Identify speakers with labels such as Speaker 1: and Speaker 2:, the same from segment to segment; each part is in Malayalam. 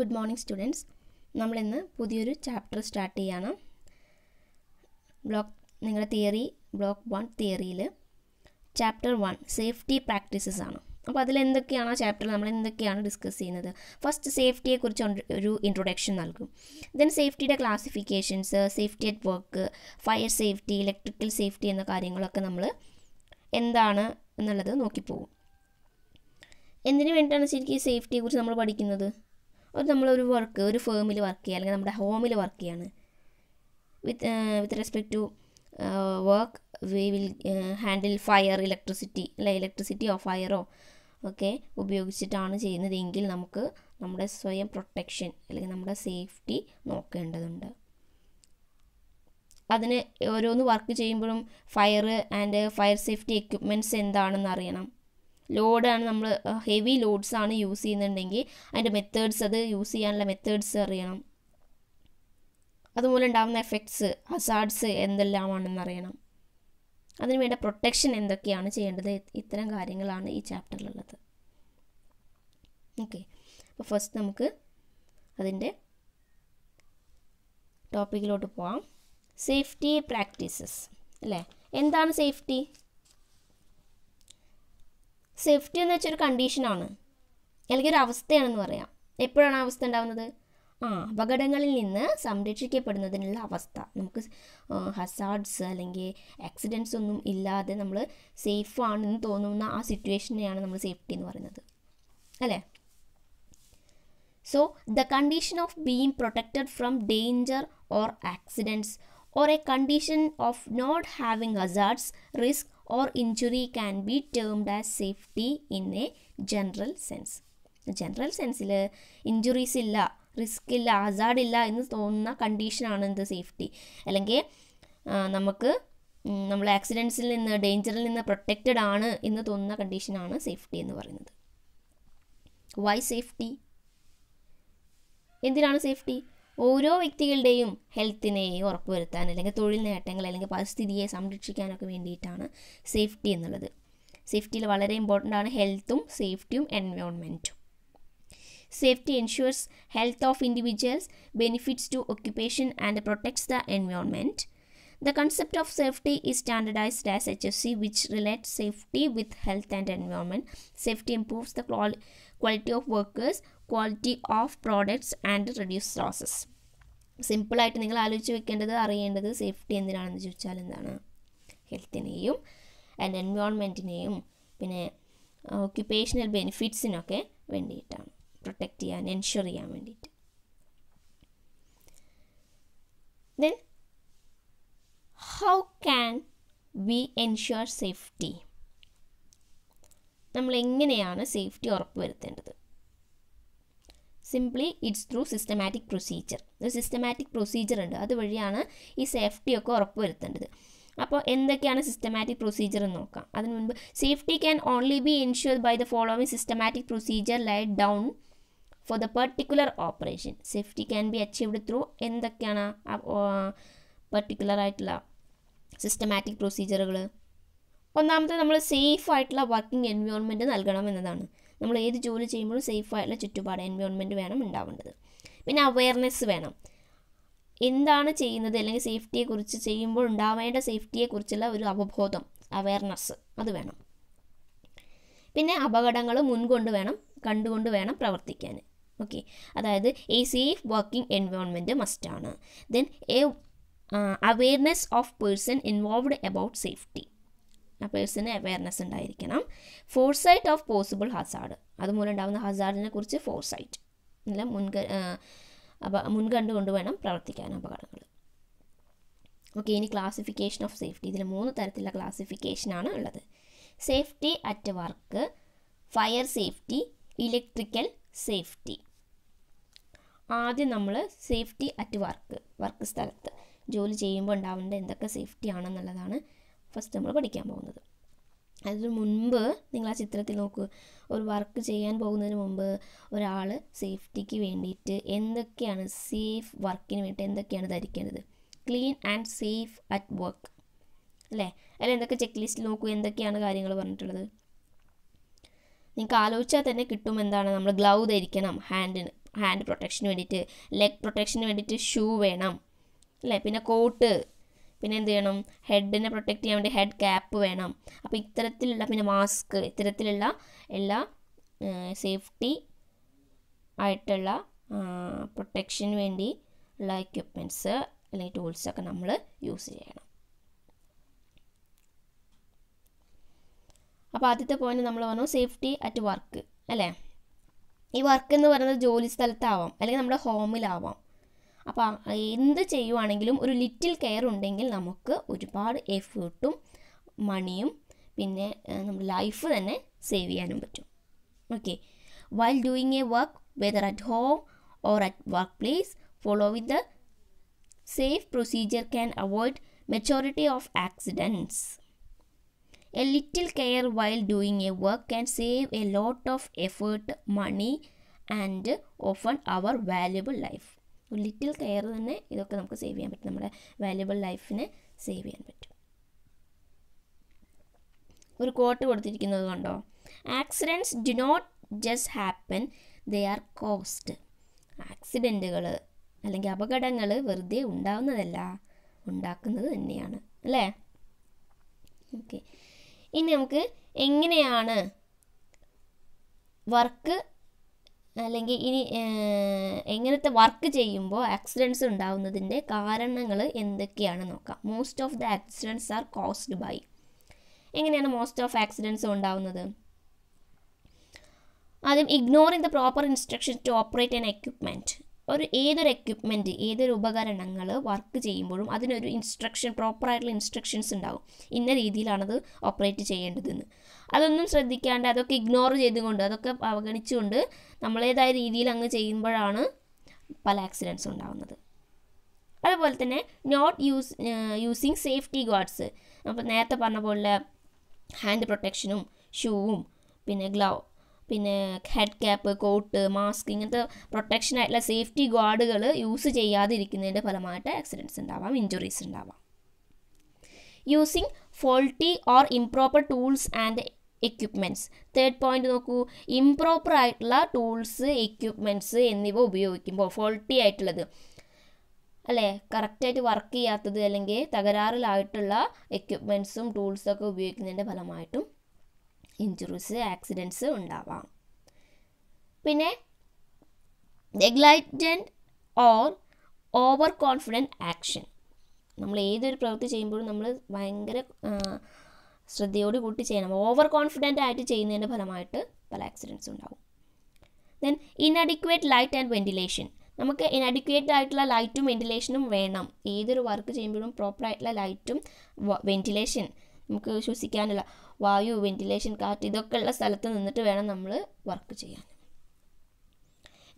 Speaker 1: Good morning students. നമ്മളിന്ന് പുതിയൊരു ചാപ്റ്റർ സ്റ്റാർട്ട് ചെയ്യാണ്. ബ്ലോക്ക് നിങ്ങളുടെ തിയറി ബ്ലോക്ക് വൺ തിയറിയിൽ ചാപ്റ്റർ വൺ സേഫ്റ്റി പ്രാക്ടീസസ് ആണ്. അപ്പോൾ അതിൽ എന്തൊക്കെയാണ് ആ ചാപ്റ്ററിൽ നമ്മൾ എന്തൊക്കെയാണ് ഡിസ്കസ് ചെയ്യുന്നത്? ഫസ്റ്റ് സേഫ്റ്റിയെക്കുറിച്ച് ഒരു ഇൻട്രൊഡക്ഷൻ നൽകും. Then സേഫ്റ്റിയുടെ classifications safety at work fire safety electrical safety എന്ന കാര്യങ്ങളൊക്കെ നമ്മൾ എന്താണ് എന്നുള്ളത് നോക്കിപ്പോകും. എന്തിനു വേണ്ടിയിട്ടാണ് ശരിക്കും ഈ സേഫ്റ്റിയെക്കുറിച്ച് നമ്മൾ പഠിക്കുന്നത്? ഒരു നമ്മളൊരു വർക്ക് ഒരു ഫേമിൽ വർക്ക് ചെയ്യുക അല്ലെങ്കിൽ നമ്മുടെ ഹോമിൽ വർക്ക് ചെയ്യാണ്. With with respect to work we will handle fire electricity അല്ലെ ഇലക്ട്രിസിറ്റിയോ ഫയറോ ഒക്കെ ഉപയോഗിച്ചിട്ടാണ് ചെയ്യുന്നതെങ്കിൽ നമുക്ക് നമ്മുടെ സ്വയം പ്രൊട്ടക്ഷൻ അല്ലെങ്കിൽ നമ്മുടെ സേഫ്റ്റി നോക്കേണ്ടതുണ്ട്. അതിന് ഓരോന്ന് വർക്ക് ചെയ്യുമ്പോഴും fire and fire safety equipments എന്താണെന്ന് അറിയണം. ലോഡാണ് നമ്മൾ ഹെവി ലോഡ്സ് ആണ് യൂസ് ചെയ്യുന്നുണ്ടെങ്കിൽ അതിന്റെ മെത്തേഡ്സ് അത് യൂസ് ചെയ്യാനുള്ള മെത്തേഡ്സ് അറിയണം. അതുമൂലം ഉണ്ടാകുന്ന എഫക്ട്സ് ഹസാർഡ്സ് എന്തെല്ലാമാണെന്ന് അറിയണം. അതിന് വേണ്ട പ്രൊട്ടക്ഷൻ എന്തൊക്കെയാണ് ചെയ്യേണ്ടത്? ഇത്തരം കാര്യങ്ങളാണ് ഈ ചാപ്റ്ററിലുള്ളത് ഓക്കെ അപ്പോൾ ഫസ്റ്റ് നമുക്ക് അതിന്റെ ടോപ്പിക്കിലോട്ട് പോവാം. സേഫ്റ്റി പ്രാക്ടീസസ് അല്ലേ? എന്താണ് സേഫ്റ്റി സേഫ്റ്റി എന്ന് വെച്ചൊരു കണ്ടീഷനാണ് അല്ലെങ്കിൽ ഒരു അവസ്ഥയാണെന്ന് പറയാം. എപ്പോഴാണ് അവസ്ഥ ഉണ്ടാകുന്നത് ആ അപകടങ്ങളിൽ നിന്ന് സംരക്ഷിക്കപ്പെടുന്നതിനുള്ള അവസ്ഥ. നമുക്ക് ഹസാർഡ്സ് അല്ലെങ്കിൽ ആക്സിഡൻസ് ഒന്നും ഇല്ലാതെ നമ്മൾ സേഫ് ആണെന്ന് തോന്നുന്ന ആ സിറ്റുവേഷനെയാണ് നമ്മൾ സേഫ്റ്റി എന്ന് പറയുന്നത്. അല്ലേ? So the condition of being protected from danger or accidents or a condition of not having hazards risk, or injury can be termed as safety in a general sense general സെൻസിൽ injuries ഇല്ല റിസ്ക് ഇല്ല ഹസാർഡ് ഇല്ല എന്ന് തോന്നുന്ന കണ്ടീഷനാണ് എന്ത് സേഫ്റ്റി അല്ലെങ്കിൽ നമുക്ക് നമ്മൾ ആക്സിഡൻസിൽ നിന്ന് ഡേഞ്ചറിൽ നിന്ന് പ്രൊട്ടക്റ്റഡ് ആണ് എന്ന് തോന്നുന്ന കണ്ടീഷനാണ് സേഫ്റ്റി എന്ന് പറയുന്നത്. വൈ സേഫ്റ്റി എന്തിനാണ് സേഫ്റ്റി ഓരോ വ്യക്തികളുടെയും ഹെൽത്തിനെ ഉറപ്പുവരുത്താൻ അല്ലെങ്കിൽ തൊഴിൽ നേട്ടങ്ങൾ അല്ലെങ്കിൽ പരിസ്ഥിതിയെ സംരക്ഷിക്കാനൊക്കെ വേണ്ടിയിട്ടാണ് സേഫ്റ്റി എന്നുള്ളത്. സേഫ്റ്റിയിൽ വളരെ ഇമ്പോർട്ടന്റ് ആണ് ഹെൽത്തും സേഫ്റ്റിയും എൻവയോൺമെന്റും safety ensures health of individuals benefits to occupation and protects the environment The concept of safety is standardized as which which safety with health and and safety improves the the quality of workers quality of products, and reduce losses സിമ്പിളായിട്ട് നിങ്ങൾ ആലോചിച്ച് വെക്കേണ്ടത് അറിയേണ്ടത് സേഫ്റ്റി എന്തിനാണെന്ന് ചോദിച്ചാൽ എന്താണ്? ഹെൽത്തിനെയും ആൻഡ് എൻവയോൺമെന്റിനെയും പിന്നെ ഓക്യുപ്പേഷണൽ ബെനിഫിറ്റ്സിനൊക്കെ വേണ്ടിയിട്ടാണ്. പ്രൊട്ടക്റ്റ് ചെയ്യാൻ എൻഷുർ ചെയ്യാൻ വേണ്ടിയിട്ട്. Then how can we ensure safety നമ്മൾ എങ്ങനെയാണ് safety ഉറപ്പുവരുത്തേണ്ടത്? Simply it's through systematic procedure ഒരു സിസ്റ്റമാറ്റിക് പ്രൊസീജിയർ ഉണ്ട്. അതുവഴിയാണ് ഈ സേഫ്റ്റി ഒക്കെ ഉറപ്പുവരുത്തേണ്ടത്. അപ്പോൾ എന്തൊക്കെയാണ് സിസ്റ്റമാറ്റിക് പ്രൊസീജിയർ എന്ന് നോക്കാം. അതിന് മുൻപ് safety can only be ensure by the following systematic procedure laid down for the particular operation safety can be achieved through എന്തൊക്കെയാണ് പെർട്ടിക്കുലർ ആയിട്ടുള്ള സിസ്റ്റമാറ്റിക് പ്രൊസീജിയറുകൾ ഒന്നാമത്തെ നമ്മൾ സേഫ് ആയിട്ടുള്ള വർക്കിംഗ് എൻവയോൺമെന്റ് നൽകണം എന്നതാണ്. നമ്മൾ ഏത് ജോലി ചെയ്യുമ്പോഴും സേഫ് ആയിട്ടുള്ള ചുറ്റുപാട് എൻവയോൺമെന്റ് വേണം ഉണ്ടാവേണ്ടത്. പിന്നെ അവയർനെസ് വേണം. എന്താണ് ചെയ്യുന്നത്? അല്ലെങ്കിൽ സേഫ്റ്റിയെക്കുറിച്ച് ചെയ്യുമ്പോൾ ഉണ്ടാവേണ്ട സേഫ്റ്റിയെക്കുറിച്ചുള്ള ഒരു അവബോധം അവയർനെസ് അത് വേണം. പിന്നെ അപകടങ്ങൾ മുൻകൊണ്ട് വേണം കണ്ടുകൊണ്ട് വേണം പ്രവർത്തിക്കാൻ. ഓക്കെ അതായത് എ സേഫ് വർക്കിംഗ് എൻവയോൺമെന്റ് മസ്റ്റാണ് then a awareness of person involved about safety ആ പേഴ്സന് അവയർനെസ് ഉണ്ടായിരിക്കണം. ഫോർസൈറ്റ് ഓഫ് പോസിബിൾ ഹസാർഡ് അതുമൂലം ഉണ്ടാകുന്ന ഹസാർഡിനെ കുറിച്ച് ഫോർസൈറ്റ് അല്ല മുൻക അപ മുൻകണ്ടുകൊണ്ട് വേണം പ്രവർത്തിക്കാൻ അപകടങ്ങൾ. ഓക്കെ ഇനി ക്ലാസിഫിക്കേഷൻ ഓഫ് സേഫ്റ്റി ഇതിൽ മൂന്ന് തരത്തിലുള്ള ക്ലാസിഫിക്കേഷനാണ് ഉള്ളത്. Safety at work fire safety electrical safety ആദ്യം നമ്മൾ സേഫ്റ്റി അറ്റ് വർക്ക് വർക്ക് സ്ഥലത്ത് ജോലി ചെയ്യുമ്പോൾ ഉണ്ടാവേണ്ട എന്തൊക്കെ സേഫ്റ്റി ആണെന്നുള്ളതാണ് ഫസ്റ്റ് നമ്മൾ പഠിക്കാൻ പോകുന്നത്. അതിന് മുൻപ് നിങ്ങൾ ആ ചിത്രത്തിൽ നോക്കൂ. ഒരു വർക്ക് ചെയ്യാൻ പോകുന്നതിന് മുമ്പ് ഒരാൾ സേഫ്റ്റിക്ക് വേണ്ടിയിട്ട് എന്തൊക്കെയാണ് സേഫ് വർക്കിന് വേണ്ടി എന്തൊക്കെയാണ് ധരിക്കേണ്ടത്? Clean and safe at work അല്ലേ? അല്ല? എന്തൊക്കെ ചെക്ക് ലിസ്റ്റിൽ നോക്കൂ. എന്തൊക്കെയാണ് കാര്യങ്ങൾ പറഞ്ഞിട്ടുള്ളത്? നിങ്ങൾക്ക് ആലോചിച്ചാൽ തന്നെ കിട്ടും എന്താണ്? നമ്മൾ ഗ്ലൗ ധരിക്കണം. ഹാൻഡിന് ഹാൻഡ് പ്രൊട്ടക്ഷന് വേണ്ടിയിട്ട്. ലെഗ് പ്രൊട്ടക്ഷന് വേണ്ടിയിട്ട് ഷൂ വേണം. അല്ലേ? പിന്നെ കോട്ട് പിന്നെ എന്ത് ചെയ്യണം ഹെഡിനെ പ്രൊട്ടക്റ്റ് ചെയ്യാൻ വേണ്ടി ഹെഡ് ക്യാപ്പ് വേണം. അപ്പോൾ ഇത്തരത്തിലുള്ള പിന്നെ മാസ്ക് ഇത്തരത്തിലുള്ള എല്ലാ സേഫ്റ്റി ആയിട്ടുള്ള പ്രൊട്ടക്ഷന് വേണ്ടി ഉള്ള എക്യുപ്മെന്റ്സ് അല്ലെങ്കിൽ ടൂൾസൊക്കെ നമ്മൾ യൂസ് ചെയ്യണം. അപ്പോൾ ആദ്യത്തെ പോയിന്റ് നമ്മൾ പറഞ്ഞു സേഫ്റ്റി അറ്റ് വർക്ക് അല്ലേ? ഈ വർക്ക് എന്ന് പറയുന്നത് ജോലി സ്ഥലത്താവാം അല്ലെങ്കിൽ നമ്മുടെ ഹോമിലാവാം അപ്പോൾ എന്ത് ചെയ്യുവാണെങ്കിലും ഒരു ലിറ്റിൽ കെയർ ഉണ്ടെങ്കിൽ നമുക്ക് ഒരുപാട് എഫേർട്ടും മണിയും പിന്നെ നമ്മുടെ ലൈഫ് തന്നെ സേവ് ചെയ്യാനും പറ്റും. Okay while doing a work whether at home or at work place follow with the safe procedure can avoid majority of accidents a little care while doing a work can save a lot of effort money and often our valuable life. ഒരു ലിറ്റിൽ കെയർ തന്നെ ഇതൊക്കെ നമുക്ക് സേവ് ചെയ്യാൻ പറ്റും. നമ്മുടെ വാല്യുബിൾ ലൈഫിനെ സേവ് ചെയ്യാൻ പറ്റും. ഒരു കോട്ട് കൊടുത്തിരിക്കുന്നത് കണ്ടോ? Accidents do not just happen they are caused ആക്സിഡന്റുകൾ അല്ലെങ്കിൽ അപകടങ്ങൾ വെറുതെ ഉണ്ടാവുന്നതല്ല ഉണ്ടാക്കുന്നത് തന്നെയാണ്. അല്ലേ? ഓക്കെ ഇനി നമുക്ക് എങ്ങനെയാണ് വർക്ക് അല്ലെങ്കിൽ ഇനി എങ്ങനത്തെ വർക്ക് ചെയ്യുമ്പോൾ ആക്സിഡന്റ്സ് ഉണ്ടാവുന്നതിന്റെ കാരണങ്ങൾ എന്തൊക്കെയാണ് നോക്കാം. Most of the accidents are caused by എങ്ങനെയാണ് മോസ്റ്റ് ഓഫ് ആക്സിഡന്റ്സ് ഉണ്ടാവുന്നത്? ആദ്യം ignoring the proper instruction to operate an equipment ഒരു ഏതൊരു എക്യുപ്മെന്റ് ഏതൊരു ഉപകരണങ്ങൾ വർക്ക് ചെയ്യുമ്പോഴും അതിനൊരു ഇൻസ്ട്രക്ഷൻ പ്രോപ്പറായിട്ടുള്ള ഇൻസ്ട്രക്ഷൻസ് ഉണ്ടാവും. ഇന്ന രീതിയിലാണത് ഓപ്പറേറ്റ് ചെയ്യേണ്ടതെന്ന്. അതൊന്നും ശ്രദ്ധിക്കാണ്ട് അതൊക്കെ ഇഗ്നോർ ചെയ്തുകൊണ്ട് അതൊക്കെ അവഗണിച്ചുകൊണ്ട് നമ്മളേതായ രീതിയിൽ അങ്ങ് ചെയ്യുമ്പോഴാണ് പല ആക്സിഡൻസ് ഉണ്ടാകുന്നത് അതുപോലെ തന്നെ not use using safety guards അപ്പോൾ നേരത്തെ പറഞ്ഞ പോലെ ഹാൻഡ് പ്രൊട്ടക്ഷനും ഷൂവും പിന്നെ ഗ്ലൗ പിന്നെ ഹെഡ് ക്യാപ്പ് കോട്ട് മാസ്ക് ഇങ്ങനത്തെ പ്രൊട്ടക്ഷൻ ആയിട്ടുള്ള സേഫ്റ്റി ഗാർഡുകൾ യൂസ് ചെയ്യാതിരിക്കുന്നതിന്റെ ഫലമായിട്ട് ആക്സിഡന്റ്സ് ഉണ്ടാവാം ഇഞ്ചുറീസ് ഉണ്ടാവാം. Using faulty or improper tools and equipments third point നോക്കൂ ഇംപ്രോപ്പർ ആയിട്ടുള്ള ടൂൾസ് എക്യുപ്മെന്റ്സ് എന്നിവ ഉപയോഗിക്കുമ്പോൾ ഫോൾട്ടി ആയിട്ടുള്ളത്. അല്ലേ? കറക്റ്റായിട്ട് വർക്ക് ചെയ്യാത്തത് അല്ലെങ്കിൽ തകരാറിലായിട്ടുള്ള എക്യുപ്മെന്റ്സും ടൂൾസൊക്കെ ഉപയോഗിക്കുന്നതിന്റെ ഫലമായിട്ടും ഇഞ്ചുറീസ് ആക്സിഡന്റ്സ് ഉണ്ടാവാം. പിന്നെ negligent or over confident action നമ്മൾ ഏതൊരു പ്രവൃത്തി ചെയ്യുമ്പോഴും നമ്മൾ ഭയങ്കര ശ്രദ്ധയോട് കൂട്ടി ചെയ്യണം. ഓവർ കോൺഫിഡന്റ് ആയിട്ട് ചെയ്യുന്നതിന്റെ ഫലമായിട്ട് പല ആക്സിഡൻസ് ഉണ്ടാവും. Then inadequate light and ventilation നമുക്ക് ഇൻഅഡിക്വേറ്റ് ആയിട്ടുള്ള ലൈറ്റും വെന്റിലേഷനും വേണം. ഏതൊരു വർക്ക് ചെയ്യുമ്പോഴും പ്രോപ്പർ ആയിട്ടുള്ള ലൈറ്റും വെന്റിലേഷൻ നമുക്ക് ശ്വസിക്കാനുള്ള വായു വെന്റിലേഷൻ കാറ്റ് ഇതൊക്കെ ഉള്ള സ്ഥലത്ത് നിന്നിട്ട് വേണം നമ്മൾ വർക്ക് ചെയ്യാൻ.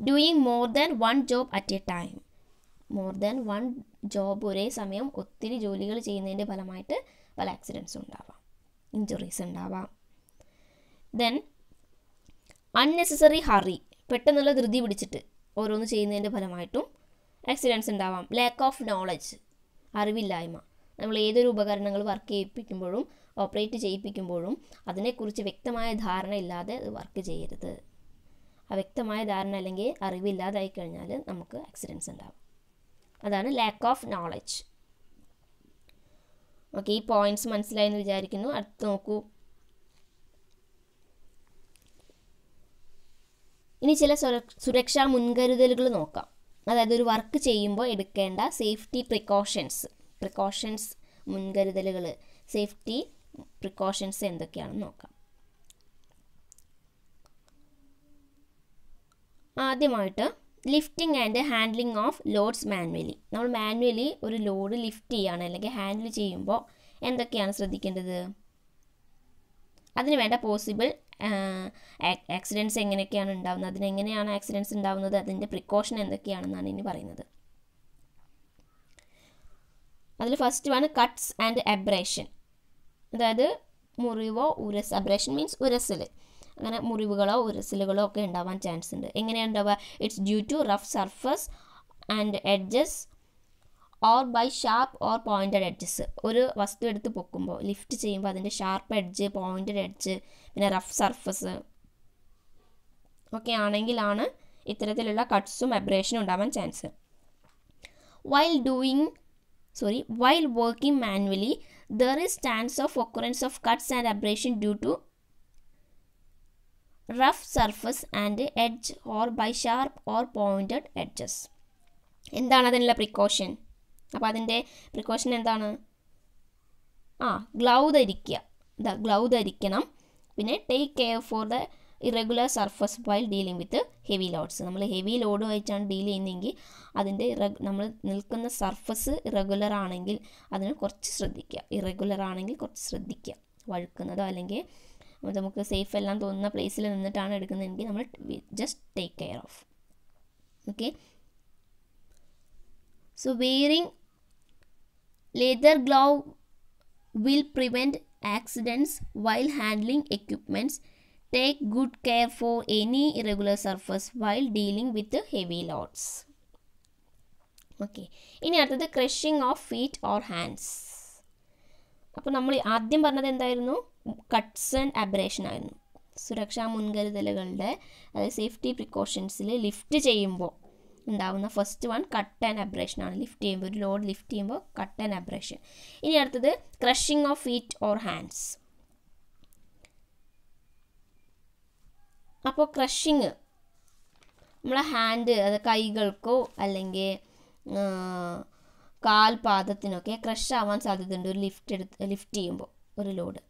Speaker 1: Doing more than one job at a time more than one job ഒരേ സമയം ഒത്തിരി ജോലികൾ ചെയ്യുന്നതിന്റെ ഫലമായിട്ട് പല ആക്സിഡൻസും ഉണ്ടാവാം. ഇഞ്ചുറീസ് ഉണ്ടാവാം. ദെൻ അൺനെസസറി ഹറി പെട്ടെന്നുള്ള ധൃതി പിടിച്ചിട്ട് ഓരോന്ന് ചെയ്യുന്നതിന്റെ ഫലമായിട്ടും ആക്സിഡൻസ് ഉണ്ടാവാം. ലാക്ക് ഓഫ് നോളജ് അറിവില്ലായ്മ. നമ്മൾ ഏതൊരു ഉപകരണങ്ങൾ വർക്ക് ചെയ്യിപ്പിക്കുമ്പോഴും ഓപ്പറേറ്റ് ചെയ്യിപ്പിക്കുമ്പോഴും അതിനെക്കുറിച്ച് വ്യക്തമായ ധാരണ ഇല്ലാതെ അത് വർക്ക് ചെയ്യരുത്. ആ വ്യക്തമായ ധാരണ അല്ലെങ്കിൽ അറിവില്ലാതായി കഴിഞ്ഞാൽ നമുക്ക് ആക്സിഡൻസ് ഉണ്ടാവും. അതാണ് ലാക്ക് ഓഫ് നോളജ് ഓക്കെ ഈ പോയിന്റ്സ് മനസ്സിലായെന്ന് വിചാരിക്കുന്നു. അടുത്ത് നോക്കൂ. ഇനി ചില സുരക്ഷാ മുൻകരുതലുകൾ നോക്കാം. അതായത് ഒരു വർക്ക് ചെയ്യുമ്പോൾ എടുക്കേണ്ട സേഫ്റ്റി പ്രിക്കോഷൻസ് പ്രിക്കോഷൻസ് മുൻകരുതലുകൾ. സേഫ്റ്റി പ്രിക്കോഷൻസ് എന്തൊക്കെയാണെന്ന് നോക്കാം. ആദ്യമായിട്ട് lifting and handling of loads manually നമ്മൾ മാനുവലി ഒരു ലോഡ് ലിഫ്റ്റ് ചെയ്യുകയാണ് അല്ലെങ്കിൽ ഹാൻഡിൽ ചെയ്യുമ്പോൾ എന്തൊക്കെയാണ് ശ്രദ്ധിക്കേണ്ടത്? അതിന് വേണ്ട പോസിബിൾ ആക്സിഡന്റ്സ് എങ്ങനെയൊക്കെയാണ് ഉണ്ടാകുന്നത് അതിനെങ്ങനെയാണ് ആക്സിഡന്റ്സ് ഉണ്ടാകുന്നത് അതിന്റെ പ്രിക്കോഷൻ എന്തൊക്കെയാണെന്നാണ് ഇനി പറയുന്നത്. അതിൽ first one cuts and abrasion അതായത് മുറിവോ ഉരസ് അബ്രേഷൻ മീൻസ് ഉരസൽ അങ്ങനെ മുറിവുകളോ ഉരസലുകളോ ഒക്കെ ഉണ്ടാവാൻ ചാൻസ് ഉണ്ട്. എങ്ങനെയാണ് ഉണ്ടാവുക? It's due to rough surface and edges or by sharp or pointed edges ഒരു വസ്തു എടുത്ത് പൊക്കുമ്പോൾ ലിഫ്റ്റ് ചെയ്യുമ്പോൾ അതിന്റെ ഷാർപ്പ് എഡ്ജ് പോയിന്റഡ് എഡ്ജ് പിന്നെ റഫ് സർഫസ് ഒക്കെ ആണെങ്കിലാണ് ഇത്തരത്തിലുള്ള കട്ട്സും വൈബ്രേഷനും ഉണ്ടാവാൻ chance while doing sorry while working manually there is chance of occurrence of cuts and abrasion due to rough surface and edge or by sharp or pointed edges എന്താണ് അതിനുള്ള പ്രിക്കോഷൻ അപ്പോൾ അതിന്റെ പ്രിക്കോഷൻ എന്താണ്? ആ ഗ്ലൗ ധരിക്കുക. ഇതാ ഗ്ലൗ ധരിക്കണം. പിന്നെ take care for the irregular surface while dealing with heavy loads നമ്മൾ ഹെവി ലോഡ് വെച്ചാണ് ഡീൽ ചെയ്യുന്നതെങ്കിൽ അതിന്റെ നമ്മൾ നിൽക്കുന്ന സർഫസ് ഇറഗുലർ ആണെങ്കിൽ അതിന് കുറച്ച് ശ്രദ്ധിക്കുക. ഇറഗുലർ ആണെങ്കിൽ കുറച്ച് ശ്രദ്ധിക്കുക. വഴുക്കുന്നതോ അല്ലെങ്കിൽ നമുക്ക് സേഫ് എല്ലാം തോന്നുന്ന പ്ലേസിൽ നിന്നിട്ടാണ് എടുക്കുന്നതെങ്കിൽ നമ്മൾ just take care of okay so wearing leather glove will prevent accidents while handling equipments take good care for any irregular surface while dealing with heavy loads okay ഇനി അടുത്തത് crushing of feet or hands അപ്പോൾ നമ്മൾ ആദ്യം പറഞ്ഞത് എന്തായിരുന്നു? കട്ട്സ് ആൻഡ് അബ്രേഷൻ ആയിരുന്നു. സുരക്ഷാ മുൻകരുതലുകളുടെ അതായത് സേഫ്റ്റി പ്രിക്കോഷൻസിൽ ലിഫ്റ്റ് ചെയ്യുമ്പോൾ ഉണ്ടാകുന്ന first one cut and abrasion ആണ്. ലിഫ്റ്റ് ചെയ്യുമ്പോൾ ഒരു ലോഡ് ലിഫ്റ്റ് ചെയ്യുമ്പോൾ കട്ട് ആൻഡ് അബ്രേഷൻ ഇനി അടുത്തത് crushing of feet or hands അപ്പോൾ ക്രഷിങ് നമ്മളെ ഹാൻഡ് അത് കൈകൾക്കോ അല്ലെങ്കിൽ കാൽപാദത്തിനൊക്കെ ക്രഷ് ആവാൻ സാധ്യതയുണ്ട്. ഒരു ലിഫ്റ്റ് എടുത്ത് ലിഫ്റ്റ് ചെയ്യുമ്പോൾ ഒരു ലോഡ്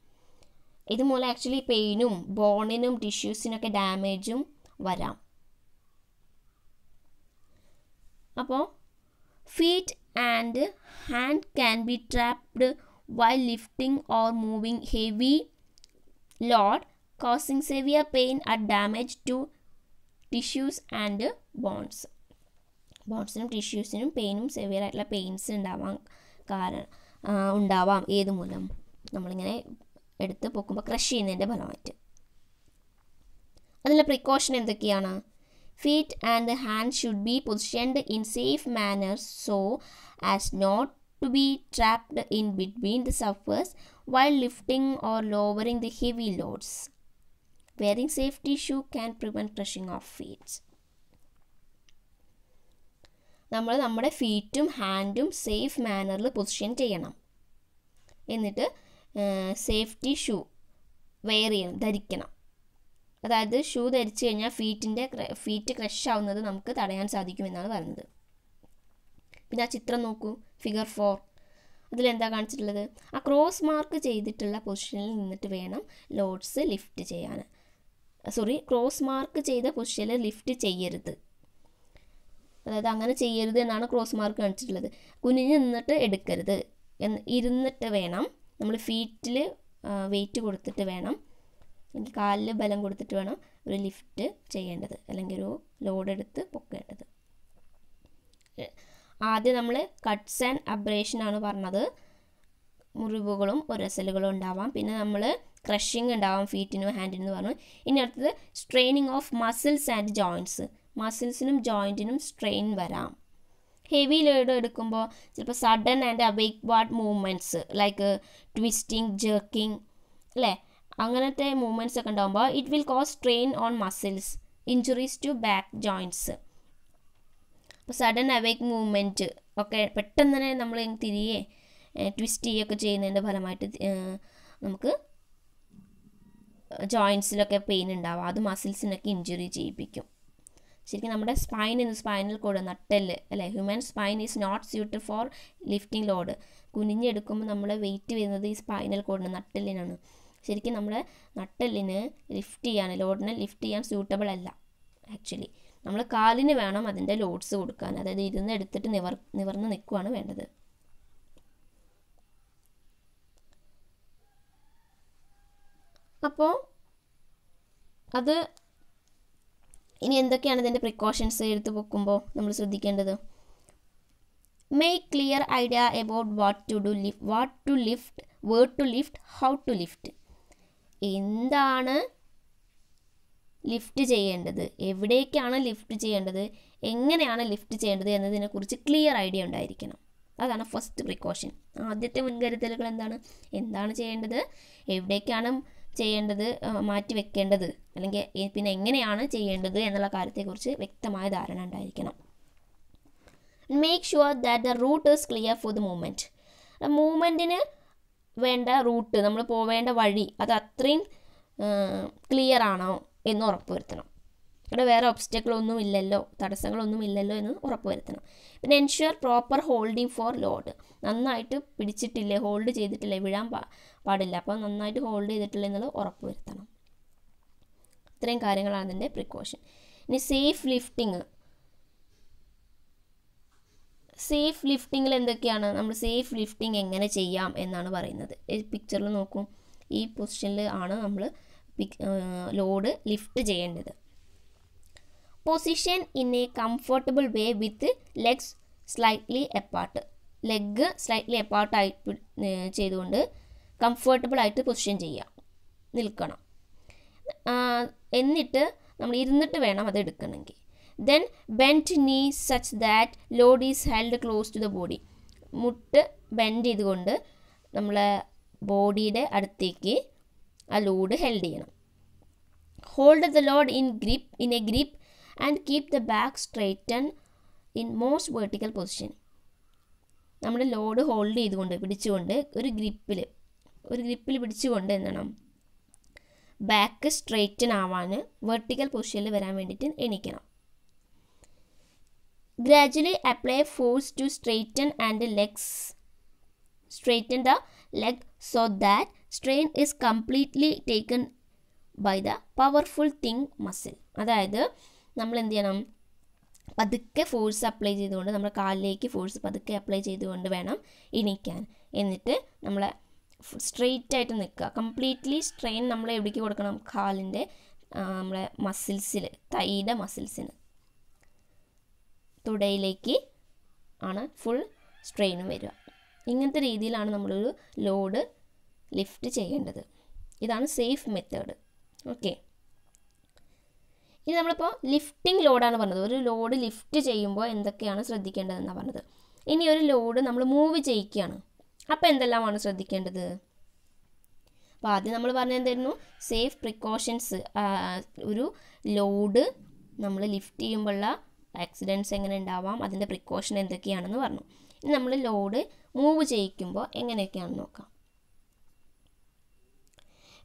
Speaker 1: ഇതുമൂലം ആക്ച്വലി പെയിനും ബോണിനും ടിഷ്യൂസിനൊക്കെ ഡാമേജും വരാം. അപ്പോൾ feet and hand can be trapped while lifting or moving heavy load causing severe pain at damage to tissues and bones ബോൺസിനും ടിഷ്യൂസിനും പെയിനും സെവിയർ ആയിട്ടുള്ള പെയിൻസ് ഉണ്ടാവാൻ കാരണം ഉണ്ടാവാം. ഏത് മൂലം? നമ്മളിങ്ങനെ എടുത്ത് പൊക്കുമ്പോൾ ക്രഷ് ചെയ്യുന്നതിന്റെ ഫലമായിട്ട്. അതിലെ പ്രിക്കോഷൻ എന്തൊക്കെയാണ്? Feet and hand should be positioned in safe manner so as not to be trapped in between the surfaces while lifting or lowering the heavy loads wearing safety shoe can prevent crushing of feets നമ്മൾ നമ്മുടെ ഫീറ്റും ഹാൻഡും സേഫ് മാനറിൽ പൊസിഷൻ ചെയ്യണം. എന്നിട്ട് സേഫ്റ്റി ഷൂ വെയർ ചെയ്യണം ധരിക്കണം. അതായത് ഷൂ ധരിച്ചു കഴിഞ്ഞാൽ ഫീറ്റിന്റെ ഫീറ്റ് ക്രഷ് ആവുന്നത് നമുക്ക് തടയാൻ സാധിക്കും എന്നാണ് പറയുന്നത്. പിന്നെ ആ ചിത്രം നോക്കൂ ഫിഗർ ഫോർ അതിലെന്താ കാണിച്ചിട്ടുള്ളത്? ആ ക്രോസ് മാർക്ക് ചെയ്തിട്ടുള്ള പൊസിഷനിൽ നിന്നിട്ട് വേണം ലോഡ്സ് ലിഫ്റ്റ് ചെയ്യാൻ. സോറി ക്രോസ് മാർക്ക് ചെയ്ത പൊസിഷനിൽ ലിഫ്റ്റ് ചെയ്യരുത്. അതായത് അങ്ങനെ ചെയ്യരുത് എന്നാണ് ക്രോസ് മാർക്ക് കാണിച്ചിട്ടുള്ളത്. കുനിഞ്ഞ് നിന്നിട്ട് എടുക്കരുത് എന്ന് ഇരുന്നിട്ട് വേണം നമ്മൾ ഫീറ്റിൽ വെയിറ്റ് കൊടുത്തിട്ട് വേണം. അല്ലെങ്കിൽ കാലിൽ ബലം കൊടുത്തിട്ട് വേണം ഒരു ലിഫ്റ്റ് ചെയ്യേണ്ടത്. അല്ലെങ്കിൽ ഒരു ലോഡ് എടുത്ത് പൊക്കേണ്ടത്. ആദ്യം നമ്മൾ കട്ട്സ് ആൻഡ് അബ്രേഷൻ ആണ് പറഞ്ഞത്. മുറിവുകളും ഒരസലുകളും ഉണ്ടാവാം. പിന്നെ നമ്മൾ ക്രഷിങ് ഉണ്ടാവാം ഫീറ്റിനും ഹാൻഡിനും പറഞ്ഞു. ഇനി അടുത്തത് straining of muscles and joints മസിൽസിനും ജോയിന്റിനും സ്ട്രെയിൻ വരാം. ഹെവി ലോഡ് എടുക്കുമ്പോൾ ചിലപ്പോൾ sudden and awkward movements like twisting jerking അല്ലേ അങ്ങനത്തെ മൂവ്മെന്റ്സ് ഒക്കെ ഉണ്ടാകുമ്പോൾ it will cause strain on muscles injuries to back joints അപ്പോൾ സഡൻ അവേക്ക് മൂവ്മെന്റ് ഒക്കെ പെട്ടെന്ന് തന്നെ നമ്മൾ തിരികെ ട്വിസ്റ്റ് ചെയ്യുകയൊക്കെ ചെയ്യുന്നതിന്റെ ഫലമായിട്ട് നമുക്ക് ജോയിൻസിലൊക്കെ പെയിൻ ഉണ്ടാവും. അത് മസിൽസിനൊക്കെ ഇഞ്ചുറി ചെയ്യിപ്പിക്കും. ശരിക്കും നമ്മുടെ സ്പൈൻ എന്ന് സ്പൈനൽ കോഡ് നട്ടെല്ല് അല്ലേ? Human spine is not suit for lifting load കുനിഞ്ഞെടുക്കുമ്പോൾ നമ്മുടെ വെയിറ്റ് വരുന്നത് ഈ സ്പൈനൽ കോഡിന് നട്ടെല്ലിനാണ്. ശരിക്കും നമ്മുടെ നട്ടെല്ലിന് ലിഫ്റ്റ് ചെയ്യാൻ ലോഡിനെ ലിഫ്റ്റ് ചെയ്യാൻ സ്യൂട്ടബിൾ അല്ല ആക്ച്വലി നമ്മൾ കാലിന് വേണം അതിന്റെ ലോഡ്സ് കൊടുക്കാൻ. അതായത് ഇരുന്ന് എടുത്തിട്ട് നിവർ നിവർന്ന് നിൽക്കുകയാണ് വേണ്ടത്. അപ്പോൾ അത് ഇനി എന്തൊക്കെയാണ് ഇതിന്റെ പ്രിക്കോഷൻസ് എടുത്തു വെക്കുമ്പോൾ നമ്മൾ ശ്രദ്ധിക്കേണ്ടത്? Make clear idea about what to do lift what to lift where to lift how to lift എന്താണ് ലിഫ്റ്റ് ചെയ്യേണ്ടത്? എവിടേക്കാണ് ലിഫ്റ്റ് ചെയ്യേണ്ടത്? എങ്ങനെയാണ് ലിഫ്റ്റ് ചെയ്യേണ്ടത് എന്നതിനെക്കുറിച്ച് ക്ലിയർ ഐഡിയ ഉണ്ടായിരിക്കണം. അതാണ് ഫസ്റ്റ് പ്രിക്കോഷൻ ആദ്യത്തെ മുൻകരുതലുകൾ എന്താണ്? എന്താണ് ചെയ്യേണ്ടത്? എവിടേക്കാണ് ചെയ്യേണ്ടത് മാറ്റി വെക്കേണ്ടത് അല്ലെങ്കിൽ പിന്നെ എങ്ങനെയാണ് ചെയ്യേണ്ടത് എന്നുള്ള കാര്യത്തെക്കുറിച്ച് വ്യക്തമായ ധാരണ ഉണ്ടായിരിക്കണം. Make sure that the route is clear for the movement മൂവ്മെന്റിന് വേണ്ട റൂട്ട് നമ്മൾ പോവേണ്ട വഴി അത് അത്രയും ക്ലിയർ ആണോ എന്ന് ഉറപ്പുവരുത്തണം. ഇവിടെ വേറെ ഒബ്സ്റ്റക്കളൊന്നും ഇല്ലല്ലോ തടസ്സങ്ങളൊന്നും ഇല്ലല്ലോ എന്ന് ഉറപ്പുവരുത്തണം. പിന്നെ ensure proper holding for load നന്നായിട്ട് പിടിച്ചിട്ടില്ലേ ഹോൾഡ് ചെയ്തിട്ടില്ലേ വിഴാൻ പാടില്ല. അപ്പോൾ നന്നായിട്ട് ഹോൾഡ് ചെയ്തിട്ടില്ല എന്നുള്ളത് ഉറപ്പ് വരുത്തണം. ഇത്രയും കാര്യങ്ങളാണ് അതിന്റെ പ്രിക്കോഷൻ ഇനി സേഫ് ലിഫ്റ്റിങ് സേഫ് ലിഫ്റ്റിങ്ങിൽ എന്തൊക്കെയാണ്? നമ്മൾ സേഫ് ലിഫ്റ്റിംഗ് എങ്ങനെ ചെയ്യാം എന്നാണ് പറയുന്നത്. ഈ പിക്ചറിൽ നോക്കൂ. ഈ പൊസിഷനിൽ ആണ് നമ്മൾ ലോഡ് ലിഫ്റ്റ് ചെയ്യേണ്ടത്. Position in a comfortable way with legs slightly apart leg slightly എപ്പാർട്ടായി ചെയ്തുകൊണ്ട് കംഫർട്ടബിൾ ആയിട്ട് പൊസിഷൻ ചെയ്യുക നിൽക്കണം. എന്നിട്ട് നമ്മൾ ഇരുന്നിട്ട് വേണം അത് എടുക്കണമെങ്കിൽ. Then bent knee such that load is held close to the body മുട്ട് ബെൻഡ് ചെയ്തുകൊണ്ട് നമ്മളെ ബോഡിയുടെ അടുത്തേക്ക് ആ ലോഡ് ഹെൽഡ് ചെയ്യണം. Hold the load in grip in a grip and keep the back straighten in most vertical position നമ്മൾ ലോഡ് ഹോൾഡ് ചെയ്തുകൊണ്ട് പിടിച്ചുകൊണ്ട് ഒരു ഗ്രിപ്പിൽ ഒരു ഗ്രിപ്പിൽ പിടിച്ചുകൊണ്ട് എന്താണ് ബാക്ക് സ്ട്രെയിറ്റൻ ആവാൻ വെർട്ടിക്കൽ പൊസിഷനിൽ വരാൻ വേണ്ടിയിട്ട് എണീക്കണം. Gradually apply force to straighten and legs. Straighten the leg so that strain is completely taken by the powerful thing muscle. അതായത് നമ്മൾ എന്ത് ചെയ്യണം? പതുക്കെ ഫോഴ്സ് അപ്ലൈ ചെയ്തുകൊണ്ട് നമ്മുടെ കാലിലേക്ക് ഫോഴ്സ് പതുക്കെ അപ്ലൈ ചെയ്തുകൊണ്ട് വേണം എണീക്കാൻ. എന്നിട്ട് നമ്മളെ സ്ട്രെയിറ്റ് ആയിട്ട് നിൽക്കുക. കംപ്ലീറ്റ്ലി സ്ട്രെയിൻ നമ്മൾ എവിടേക്ക് കൊടുക്കണം? കാലിന്റെ നമ്മളെ മസിൽസിൽ തൈയുടെ മസിൽസിന്. തുടയിലേക്ക് ആണ് ഫുൾ സ്ട്രെയിൻ വരിക. ഇങ്ങനത്തെ രീതിയിലാണ് നമ്മളൊരു ലോഡ് ലിഫ്റ്റ് ചെയ്യേണ്ടത്. ഇതാണ് സേഫ് മെത്തേഡ്. ഓക്കെ. ഇനി നമ്മളിപ്പോൾ ലിഫ്റ്റിംഗ് ലോഡാണ് പറഞ്ഞത്. ഒരു ലോഡ് ലിഫ്റ്റ് ചെയ്യുമ്പോൾ എന്തൊക്കെയാണ് ശ്രദ്ധിക്കേണ്ടതെന്നാണ് പറഞ്ഞത്. ഇനി ഒരു ലോഡ് നമ്മൾ മൂവ് ചെയ്യിക്കുകയാണ്. അപ്പോൾ എന്തെല്ലാമാണ് ശ്രദ്ധിക്കേണ്ടത്? അപ്പോൾ ആദ്യം നമ്മൾ പറഞ്ഞത് എന്തായിരുന്നു? സേഫ് പ്രിക്കോഷൻസ് ഒരു ലോഡ് നമ്മൾ ലിഫ്റ്റ് ചെയ്യുമ്പോഴുള്ള ആക്സിഡൻസ് എങ്ങനെ ഉണ്ടാവാം അതിന്റെ പ്രിക്കോഷൻ എന്തൊക്കെയാണെന്ന് പറഞ്ഞു. ഇനി നമ്മൾ ലോഡ് മൂവ് ചെയ്യിക്കുമ്പോൾ എങ്ങനെയൊക്കെയാണെന്ന് നോക്കാം.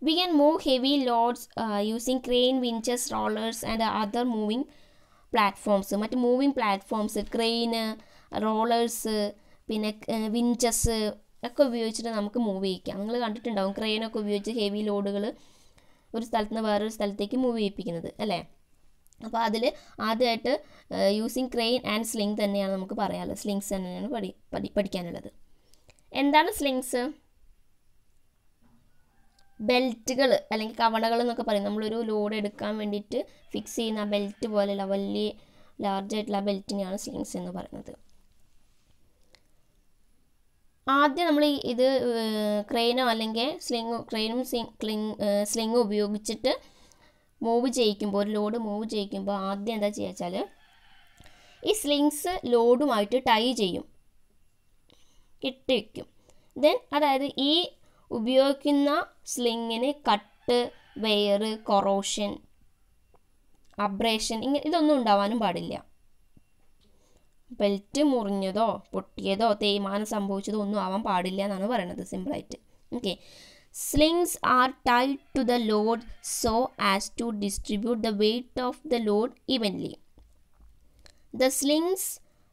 Speaker 1: We can move heavy loads using crane winches rollers and other moving platforms. മറ്റ് മൂവിങ് പ്ലാറ്റ്ഫോംസ് ക്രെയിന് റോളേഴ്സ് പിന്നെ വിഞ്ചസ് ഒക്കെ ഉപയോഗിച്ചിട്ട് നമുക്ക് മൂവ് ചെയ്യിക്കാം. നിങ്ങൾ കണ്ടിട്ടുണ്ടാവും ക്രെയിനൊക്കെ ഉപയോഗിച്ച് ഹെവി ലോഡുകൾ ഒരു സ്ഥലത്ത് നിന്ന് വേറൊരു സ്ഥലത്തേക്ക് മൂവ് ചെയ്യിപ്പിക്കുന്നത് അല്ലേ? അപ്പോൾ അതിൽ ആദ്യമായിട്ട് യൂസിങ് ക്രെയിൻ ആൻഡ് സ്ലിങ് തന്നെയാണ് നമുക്ക് പറയാനുള്ളത്. സ്ലിങ്സ് തന്നെയാണ് പഠി പഠി പഠിക്കാനുള്ളത്. എന്താണ് സ്ലിങ്സ് ബെൽറ്റുകൾ അല്ലെങ്കിൽ കവണകൾ എന്നൊക്കെ പറയും. നമ്മളൊരു ലോഡ് എടുക്കാൻ വേണ്ടിയിട്ട് ഫിക്സ് ചെയ്യുന്ന ബെൽറ്റ് പോലെയുള്ള വലിയ ലാർജ് ആയിട്ടുള്ള ബെൽറ്റിനെയാണ് സ്ലിങ്സ് എന്ന് പറയുന്നത്. ആദ്യം നമ്മൾ ഇത് ക്രെയിനോ അല്ലെങ്കിൽ സ്ലിങ്ങോ ക്രെയിനും സ്ലിങ് സ്ലിങ്ങോ ഉപയോഗിച്ചിട്ട് മൂവ് ചെയ്യിക്കുമ്പോൾ ഒരു ലോഡ് മൂവ് ചെയ്യിക്കുമ്പോൾ ആദ്യം എന്താ ചെയ്യുക വെച്ചാൽ ഈ സ്ലിങ്സ് ലോഡുമായിട്ട് ടൈ ചെയ്യും. ഇട്ട് വയ്ക്കും ദെൻ അതായത് ഈ ഉപയോഗിക്കുന്ന സ്ലിങ്ങിന് കട്ട് വെയർ കൊറോഷൻ അബ്രേഷൻ ഇങ്ങനെ ഇതൊന്നും ഉണ്ടാവാനും പാടില്ല. ബെൽറ്റ് മുറിഞ്ഞതോ പൊട്ടിയതോ തേയ്മാനം സംഭവിച്ചതോ ഒന്നും ആവാൻ പാടില്ല എന്നാണ് പറയുന്നത് സിമ്പിളായിട്ട് okay slings are tied to the load so as to distribute the weight of the load evenly the slings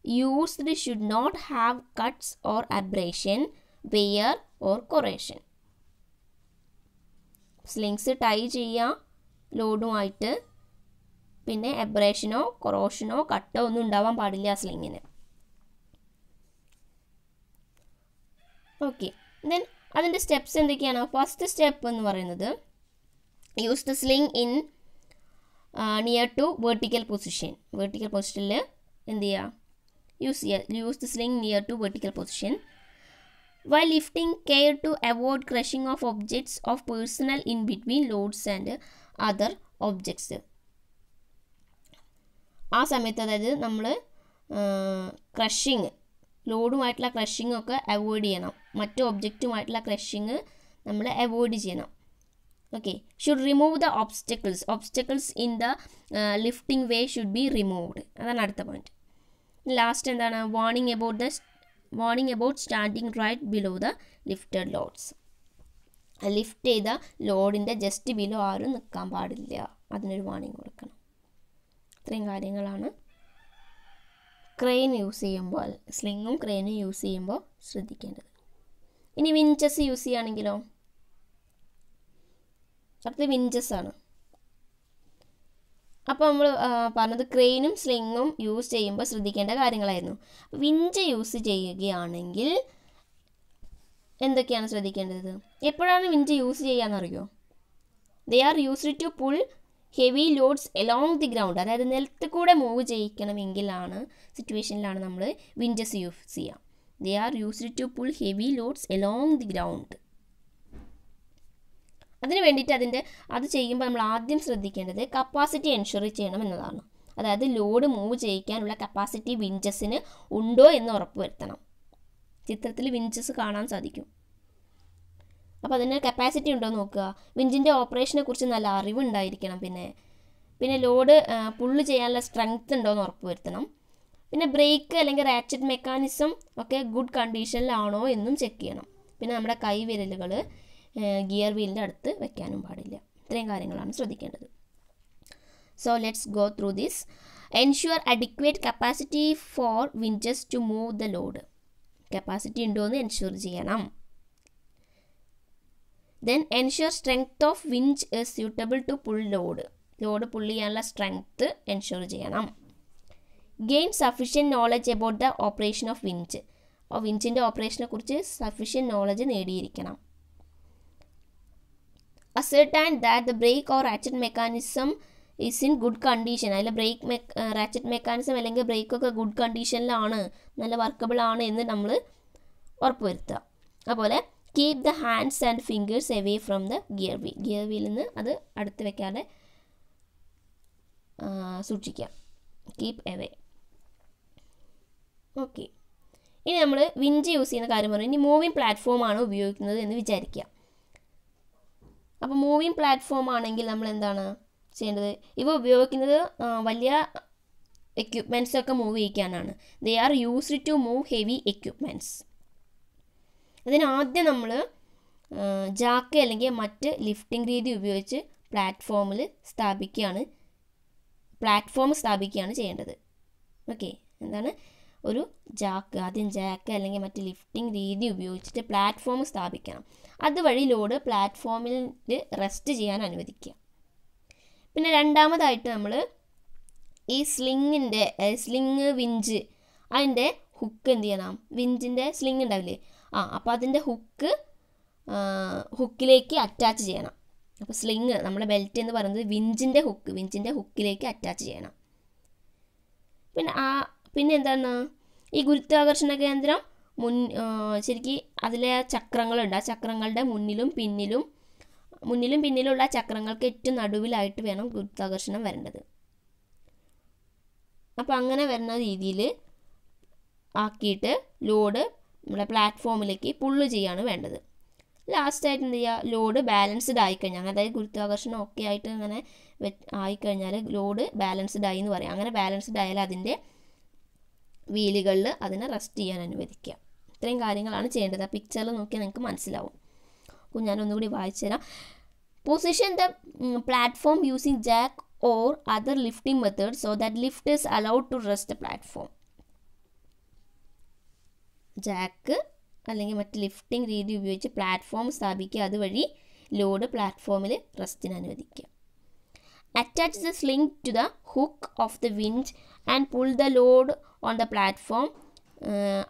Speaker 1: used should not have cuts or abrasion wear or corrosion slings tie ചെയ്യുക ലോഡുമായിട്ട് പിന്നെ എബ്രേഷനോ കൊറോഷനോ കട്ടോ ഒന്നും ഉണ്ടാവാൻ പാടില്ല ആ സ്ലിങ്ങിന് ഓക്കെ ദെൻ അതിന്റെ സ്റ്റെപ്സ് എന്തൊക്കെയാണ്? ഫസ്റ്റ് സ്റ്റെപ്പ് എന്ന് പറയുന്നത് use the sling in near to vertical position vertical പൊസിഷനിൽ എന്ത് ചെയ്യുക യൂസ് ചെയ്യുക use the sling near to vertical position while lifting care to avoid crushing of objects of personnel in between loads and other objects. ആ സമയത്ത് അതായത് നമ്മൾ ക്രഷിങ് ലോഡുമായിട്ടുള്ള ക്രഷിംഗ് ഒക്കെ അവോയ്ഡ് ചെയ്യണം. മറ്റ് ഒബ്ജക്റ്റുമായിട്ടുള്ള ക്രഷിങ് നമ്മൾ അവോയ്ഡ് ചെയ്യണം. Okay should remove the obstacles obstacles in the lifting way should be removed അതാണ് അടുത്ത പോയിന്റ് ലാസ്റ്റ് എന്താണ്? Warning about the warning about standing right below the lifted loads lift ചെയ്ത ലോഡിന്റെ ജസ്റ്റ് ബിലോ ആരും നിൽക്കാൻ പാടില്ല. അതിനൊരു വാർണിംഗ് കൊടുക്കണം. ഇത്രയും കാര്യങ്ങളാണ്. ക്രെയിൻ യൂസ് ചെയ്യുമ്പോൾ സ്ലിങ്ങും ക്രെയിനും യൂസ് ചെയ്യുമ്പോൾ ശ്രദ്ധിക്കേണ്ടത്. ഇനി വിഞ്ചസ് യൂസ് ചെയ്യുകയാണെങ്കിലോ? അടുത്ത് വിഞ്ചസ് ആണ്. അപ്പോൾ നമ്മൾ പറഞ്ഞത് ക്രെയിനും സ്ലിങ്ങും യൂസ് ചെയ്യുമ്പോൾ ശ്രദ്ധിക്കേണ്ട കാര്യങ്ങളായിരുന്നു. വിഞ്ച് യൂസ് ചെയ്യുകയാണെങ്കിൽ എന്തൊക്കെയാണ് ശ്രദ്ധിക്കേണ്ടത്? എപ്പോഴാണ് winch use ചെയ്യാന്നറിയോ? They are used to pull heavy loads along the ground അതായത് നിലത്ത് കൂടെ മൂവ് ചെയ്യിക്കണമെങ്കിലാണ് സിറ്റുവേഷനിലാണ് നമ്മൾ വിഞ്ചസ് യൂസ് ചെയ്യുക they are used to pull heavy loads along the ground അതിന് വേണ്ടിയിട്ട് അതിന്റെ അത് ചെയ്യുമ്പോൾ നമ്മൾ ആദ്യം ശ്രദ്ധിക്കേണ്ടത് കപ്പാസിറ്റി എൻഷുർ ചെയ്യണം എന്നതാണ്. അതായത് ലോഡ് മൂവ് ചെയ്യിക്കാനുള്ള കപ്പാസിറ്റി വിഞ്ചസിന് ഉണ്ടോ എന്ന് ഉറപ്പ് വരുത്തണം. ചിത്രത്തിൽ വിഞ്ചസ് കാണാൻ സാധിക്കും. അപ്പോൾ അതിന് കപ്പാസിറ്റി ഉണ്ടോ നോക്കുക. വിഞ്ചിന്റെ ഓപ്പറേഷനെ കുറിച്ച് നല്ല അറിവുണ്ടായിരിക്കണം പിന്നെ. പിന്നെ ലോഡ് പുള്ള് ചെയ്യാനുള്ള സ്ട്രെങ്ത് ഉണ്ടോ എന്ന് ഉറപ്പ് വരുത്തണം. പിന്നെ ബ്രേക്ക് അല്ലെങ്കിൽ റാച്ചറ്റ് മെക്കാനിസം ഒക്കെ ഗുഡ് കണ്ടീഷനിലാണോ എന്നും ചെക്ക് ചെയ്യണം. പിന്നെ നമ്മുടെ കൈ വിരലുകൾ ഗിയർ വീലിന്റെ അടുത്ത് വെക്കാനും പാടില്ല. ഇത്രയും കാര്യങ്ങളാണ് ശ്രദ്ധിക്കേണ്ടത്. So let's go through this ensure adequate capacity for winches to move the load capacity ഉണ്ടോ എന്ന് എൻഷുർ ചെയ്യണം. Then ensure strength of winch is suitable to pull load load pull ചെയ്യാനുള്ള സ്ട്രെങ്ത് എൻഷുർ ചെയ്യണം gain sufficient knowledge about the operation of winch വിഞ്ചിന്റെ ഓപ്പറേഷനെ കുറിച്ച് sufficient knowledge നേടിയിരിക്കണം. Ascertain that the brake or ratchet mechanism is in good condition അതിൽ ബ്രേക്ക് മെ റാച്ചറ്റ് മെക്കാനിസം അല്ലെങ്കിൽ ബ്രേക്കൊക്കെ ഗുഡ് കണ്ടീഷനിലാണ് നല്ല വർക്കബിൾ ആണ് എന്ന് നമ്മൾ ഉറപ്പുവരുത്തുക. അതുപോലെ keep the hands and fingers away from the gear wheel gear വീലിൽ നിന്ന് അത് അടുത്ത് വെക്കാതെ സൂക്ഷിക്കുക. കീപ് എവേ ഓക്കെ ഇനി നമ്മൾ വിഞ്ച് യൂസ് ചെയ്യുന്ന കാര്യം പറഞ്ഞു. ഇനി മൂവിങ് പ്ലാറ്റ്ഫോമാണ് ഉപയോഗിക്കുന്നത് എന്ന് വിചാരിക്കുക. അപ്പോൾ മൂവിങ് പ്ലാറ്റ്ഫോം ആണെങ്കിൽ നമ്മൾ എന്താണ് ചെയ്യേണ്ടത്? ഇവ ഉപയോഗിക്കുന്നത് വലിയ എക്യുപ്മെന്റ്സ് ഒക്കെ move ചെയ്യിക്കാനാണ്. They are used to move heavy equipments അതിനാദ്യം നമ്മൾ ജാക്ക് അല്ലെങ്കിൽ മറ്റ് ലിഫ്റ്റിംഗ് രീതി ഉപയോഗിച്ച് പ്ലാറ്റ്ഫോമിൽ സ്ഥാപിക്കുകയാണ് പ്ലാറ്റ്ഫോം സ്ഥാപിക്കുകയാണ് ചെയ്യേണ്ടത്. ഓക്കെ എന്താണ്? ഒരു ജാക്ക് ആദ്യം ജാക്ക് അല്ലെങ്കിൽ മറ്റ് ലിഫ്റ്റിംഗ് രീതി ഉപയോഗിച്ചിട്ട് പ്ലാറ്റ്ഫോം സ്ഥാപിക്കണം. അതുവഴി ലോഡ് പ്ലാറ്റ്ഫോമിൽ റെസ്റ്റ് ചെയ്യാൻ അനുവദിക്കുക. പിന്നെ രണ്ടാമതായിട്ട് നമ്മൾ ഈ സ്ലിങ്ങിന്റെ സ്ലിങ് വിഞ്ച് അതിന്റെ ഹുക്ക് എന്ത് ചെയ്യണം? വിഞ്ചിന്റെ സ്ലിങ് ഉണ്ടാവില്ലേ? ആ അപ്പോൾ അതിന്റെ ഹുക്ക് ഹുക്കിലേക്ക് അറ്റാച്ച് ചെയ്യണം. അപ്പോൾ സ്ലിങ് നമ്മുടെ ബെൽറ്റ് എന്ന് പറയുന്നത് വിഞ്ചിന്റെ ഹുക്ക് വിഞ്ചിന്റെ ഹുക്കിലേക്ക് അറ്റാച്ച് ചെയ്യണം. പിന്നെ ആ പിന്നെ എന്താണ്? ഈ ഗുരുത്വാകർഷണ കേന്ദ്രം മുൻ ശരിക്കും അതിലെ ചക്രങ്ങളുണ്ട്. ആ ചക്രങ്ങളുടെ മുന്നിലും പിന്നിലും മുന്നിലും പിന്നിലുള്ള ചക്രങ്ങൾക്ക് ഏറ്റവും നടുവിലായിട്ട് വേണം ഗുരുത്വാകർഷണം വരേണ്ടത്. അപ്പോൾ അങ്ങനെ വരുന്ന രീതിയിൽ ആക്കിയിട്ട് ലോഡ് നമ്മുടെ പ്ലാറ്റ്ഫോമിലേക്ക് പുള്ള് ചെയ്യാണ് വേണ്ടത്. ലാസ്റ്റായിട്ട് എന്ത് ചെയ്യുക ലോഡ് ബാലൻസ്ഡ് ആയിക്കഴിഞ്ഞാൽ അതായത് ഗുരുത്വാകർഷണം ഒക്കെ ആയിട്ട് അങ്ങനെ ആയിക്കഴിഞ്ഞാൽ ലോഡ് ബാലൻസ്ഡ് ആയി എന്ന് പറയാം. അങ്ങനെ ബാലൻസ്ഡ് ആയാൽ അതിന്റെ വീലുകളിൽ അതിനെ റെസ്റ്റ് ചെയ്യാൻ അനുവദിക്കുക. ഇത്രയും കാര്യങ്ങളാണ് ചെയ്യേണ്ടത്. ആ പിക്ചറിൽ നോക്കിയാൽ നിങ്ങൾക്ക് മനസ്സിലാവും. അപ്പോൾ ഞാനൊന്നുകൂടി വായിച്ചു തരാം position the platform using jack or other lifting method so that lift is allowed to rest the platform jack അല്ലെങ്കിൽ മറ്റ് ലിഫ്റ്റിംഗ് രീതി ഉപയോഗിച്ച് പ്ലാറ്റ്ഫോം സ്ഥാപിക്കുക അതുവഴി ലോഡ് പ്ലാറ്റ്ഫോമിൽ റെസ്റ്റിന് അനുവദിക്കുക. Attach the sling to the hook of the winch and pull the load on the platform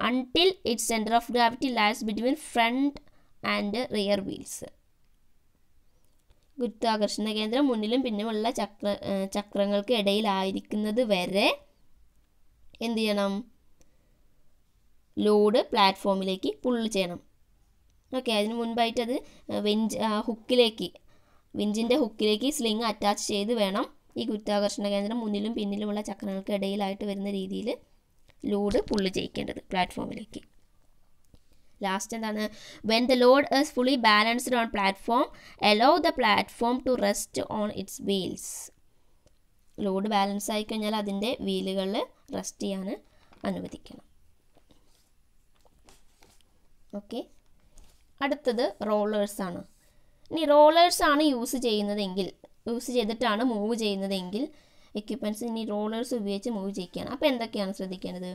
Speaker 1: until its centre of gravity lies between front and rear wheels ഗുരുത്വാകർഷണ കേന്ദ്രം മുന്നിലും പിന്നുമുള്ള ചക്ര ചക്രങ്ങൾക്ക് ഇടയിലായിരിക്കുന്നത് വരെ എന്ത് ചെയ്യണം? ലോഡ് പ്ലാറ്റ്ഫോമിലേക്ക് പുള്ള് ചെയ്യണം. ഓക്കെ അതിന് മുൻപായിട്ട് അത് വെഞ്ച് ഹുക്കിലേക്ക് വിഞ്ചിന്റെ ഹുക്കിലേക്ക് സ്ലിങ് അറ്റാച്ച് ചെയ്ത് വേണം. ഈ ഗുരുത്വാകർഷണ കേന്ദ്രം മുന്നിലും പിന്നിലുമുള്ള ചക്രങ്ങൾക്ക് ഇടയിലായിട്ട് വരുന്ന രീതിയിൽ ലോഡ് പുള്ള് ചെയ്യിക്കേണ്ടത് പ്ലാറ്റ്ഫോമിലേക്ക് ലാസ്റ്റ് എന്താണ്? When the load is fully balanced on platform allow the platform to rest on its wheels load balance ആയിക്കഴിഞ്ഞാൽ അതിന്റെ വീലുകളിൽ റെസ്റ്റ് ചെയ്യാൻ അനുവദിക്കണം. ഓക്കെ. അടുത്തത് റോളേഴ്സാണ് ഇനി റോളേഴ്സാണ് യൂസ് ചെയ്യുന്നതെങ്കിൽ യൂസ് ചെയ്തിട്ടാണ് മൂവ് ചെയ്യുന്നതെങ്കിൽ എക്യുപ്മെന്റ്സ് ഇനി റോളേഴ്സ് ഉപയോഗിച്ച് മൂവ് ചെയ്യിക്കുകയാണ്. അപ്പോൾ എന്തൊക്കെയാണ് ശ്രദ്ധിക്കേണ്ടത്?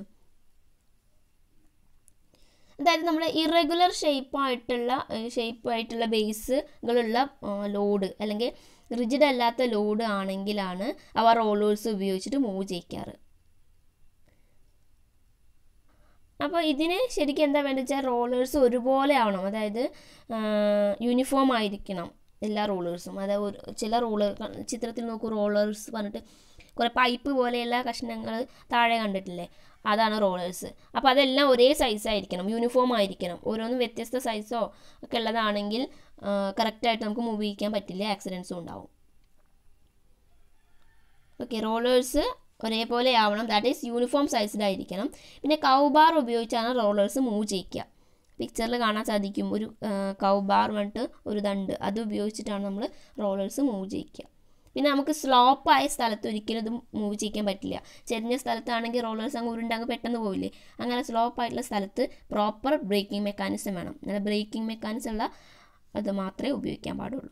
Speaker 1: അതായത് നമ്മൾ ഇറഗുലർ ഷേപ്പായിട്ടുള്ള ഷേപ്പായിട്ടുള്ള ബേസുകളുള്ള ലോഡ് അല്ലെങ്കിൽ റിജിഡ് അല്ലാത്ത ലോഡ് ആണെങ്കിലാണ് അവ റോളേഴ്സ് ഉപയോഗിച്ചിട്ട് മൂവ് ചെയ്യിക്കാറ്. അപ്പോൾ ഇതിന് ശരിക്കും എന്താ വേണ്ടത് വെച്ചാൽ റോളേഴ്സ് ഒരുപോലെ ആവണം. അതായത് യൂണിഫോം ആയിരിക്കണം എല്ലാ റോളേഴ്സും അതായത് ഒരു ചില റോളർ ചിത്രത്തിൽ നോക്കൂ റോളേഴ്സ് പറഞ്ഞിട്ട് കുറേ പൈപ്പ് പോലെയുള്ള കഷ്ണങ്ങൾ താഴെ കണ്ടിട്ടില്ലേ? അതാണ് റോളേഴ്സ് അപ്പോൾ അതെല്ലാം ഒരേ സൈസായിരിക്കണം യൂണിഫോം ആയിരിക്കണം. ഓരോന്നും വ്യത്യസ്ത സൈസോ ഒക്കെ ഉള്ളതാണെങ്കിൽ കറക്റ്റായിട്ട് നമുക്ക് മൂവ് ചെയ്യിക്കാൻ പറ്റില്ല ആക്സിഡൻസും ഉണ്ടാവും. ഓക്കെ റോളേഴ്സ് ഒരേപോലെ ആവണം ദാറ്റ് ഈസ് യൂണിഫോം സൈസ്ഡ് ആയിരിക്കണം പിന്നെ കൗബാർ ഉപയോഗിച്ചാണ് റോളേഴ്സ് മൂവ് ചെയ്യിക്കുക. പിക്ചറിൽ കാണാൻ സാധിക്കും. ഒരു കൗബാർ വന്നിട്ട് ഒരു ദണ്ട്. അത് ഉപയോഗിച്ചിട്ടാണ് നമ്മൾ റോളേഴ്സ് മൂവ് ചെയ്യിക്കുക. പിന്നെ നമുക്ക് സ്ലോപ്പായ സ്ഥലത്ത് ഒരിക്കലും ഇത് മൂവ് ചെയ്യിക്കാൻ പറ്റില്ല. ചെരിഞ്ഞ സ്ഥലത്താണെങ്കിൽ റോളേഴ്സ് അങ്ങ് ഉരുണ്ട് അങ്ങ് പെട്ടെന്ന് പോവില്ലേ? അങ്ങനെ സ്ലോപ്പായിട്ടുള്ള സ്ഥലത്ത് പ്രോപ്പർ ബ്രേക്കിംഗ് മെക്കാനിസം വേണം. അങ്ങനെ ബ്രേക്കിംഗ് മെക്കാനിസം ഉള്ള അത് മാത്രമേ ഉപയോഗിക്കാൻ പാടുള്ളൂ.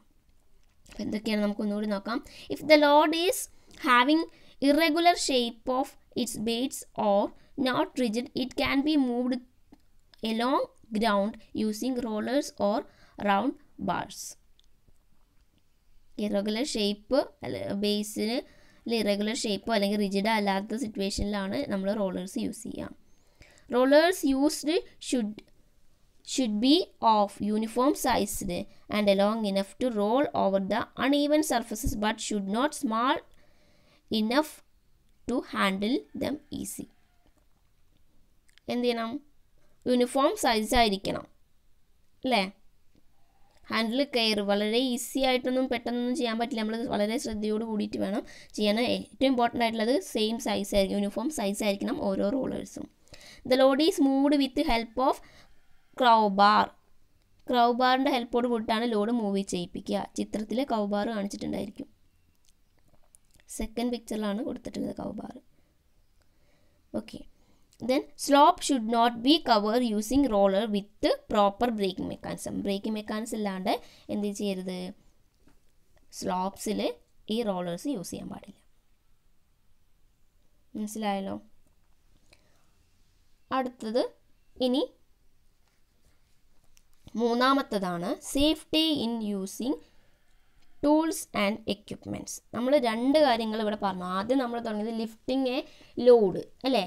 Speaker 1: അപ്പോൾ എന്തൊക്കെയാണ്? നമുക്ക് ഒന്നുകൂടി നോക്കാം. If the load is having irregular shape of its beds or not rigid it can be moved along ground using rollers or round bars. Irregular shape basin irregular ഷേപ്പോ അല്ലെങ്കിൽ റിജിഡ് അല്ലാത്ത സിറ്റുവേഷനിലാണ് നമ്മൾ റോളേഴ്സ് യൂസ് ചെയ്യുക rollers used should should be of uniform sized and along enough to roll over the uneven surfaces but should not small enough to handle them easy എന്ത് ചെയ്യണം യൂണിഫോം സൈസ് ആയിരിക്കണം. അല്ലേ ഹാൻഡിൽ കെയർ വളരെ ഈസി ആയിട്ടൊന്നും പെട്ടെന്നൊന്നും ചെയ്യാൻ പറ്റില്ല. നമ്മൾ വളരെ ശ്രദ്ധയോട് കൂടിയിട്ട് വേണം ചെയ്യാൻ. ഏറ്റവും ഇമ്പോർട്ടന്റ് ആയിട്ടുള്ളത് സെയിം സൈസ് ആയിരിക്കും യൂണിഫോം സൈസ് ആയിരിക്കണം ഓരോ റോളേഴ്സും the load is moved with help of crowbar ക്രൗബാറിന്റെ ഹെൽപ്പോട് കൂട്ടാണ് ലോഡ് മൂവ് ചെയ്യിപ്പിക്കുക. ചിത്രത്തിൽ കൗബാർ കാണിച്ചിട്ടുണ്ടായിരിക്കും. സെക്കൻഡ് പിക്ചറിലാണ് കൊടുത്തിട്ടുള്ളത് crowbar okay then slope should not be cover using roller with proper braking mechanism braking mechanism ഇല്ലാണ്ട് എന്ത് ചെയ്യരുത്? സ്ലോപ്സിൽ ഈ റോളേഴ്സ് യൂസ് ചെയ്യാൻ പാടില്ല. മനസ്സിലായല്ലോ? അടുത്തത് ഇനി മൂന്നാമത്തതാണ് safety in using tools and equipments നമ്മൾ രണ്ട് കാര്യങ്ങൾ ഇവിടെ പറഞ്ഞു. ആദ്യം നമ്മൾ തുടങ്ങിയത് ലിഫ്റ്റിംഗ് എ ലോഡ് അല്ലേ?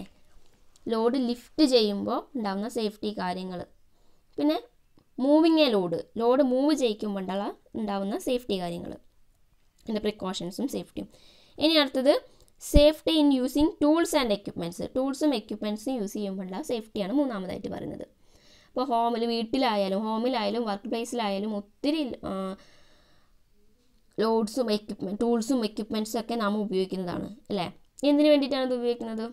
Speaker 1: ലോഡ് ലിഫ്റ്റ് ചെയ്യുമ്പോൾ ഉണ്ടാകുന്ന സേഫ്റ്റി കാര്യങ്ങൾ. പിന്നെ moving a load load move ചെയ്യിക്കുമ്പോൾ ഉണ്ടാ ഉണ്ടാകുന്ന സേഫ്റ്റി കാര്യങ്ങൾ. അതിന്റെ പ്രിക്കോഷൻസും സേഫ്റ്റിയും ഇനി അടുത്തത് safety in using tools and equipments ടൂൾസും എക്യുപ്മെന്റ്സും യൂസ് ചെയ്യുമ്പോൾ ഉള്ള സേഫ്റ്റിയാണ് മൂന്നാമതായിട്ട് പറയുന്നത്. അപ്പോൾ ഹോമിൽ വീട്ടിലായാലും ഹോമിലായാലും വർക്ക് പ്ലേസിലായാലും ഒത്തിരി ലോഡ്സും എക്യുപ്മെന്റ് ടൂൾസും എക്യുപ്മെന്റ്സും ഒക്കെ നാം ഉപയോഗിക്കുന്നതാണ് അല്ലേ? എന്തിനു വേണ്ടിയിട്ടാണ് ഇത് ഉപയോഗിക്കുന്നത്?